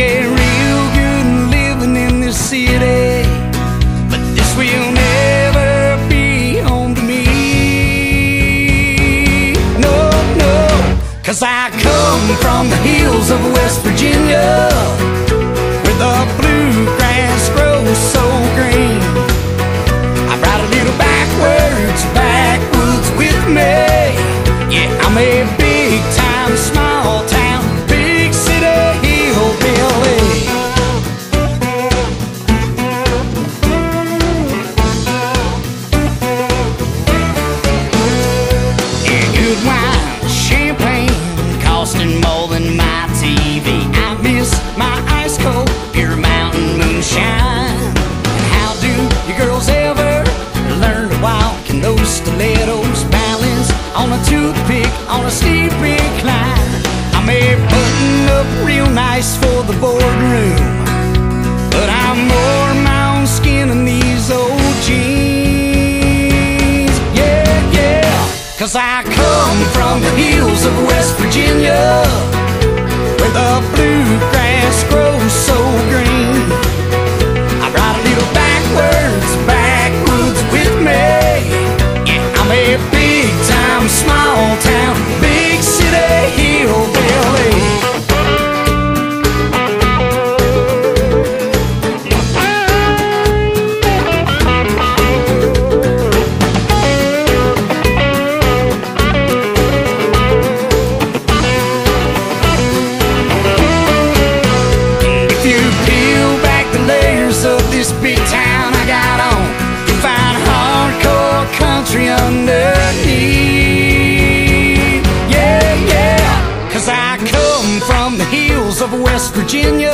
It real good living in this city, but this will never be home to me. No, no, cause I come from the hills of West Virginia, a toothpick on a steep incline. I may button up real nice for the boardroom, but I'm more my own skin in these old jeans. Yeah, yeah. Cause I come from the hills of West Virginia layers of this big town I got on, you find hardcore country underneath. Yeah, yeah, cause I come from the hills of West Virginia,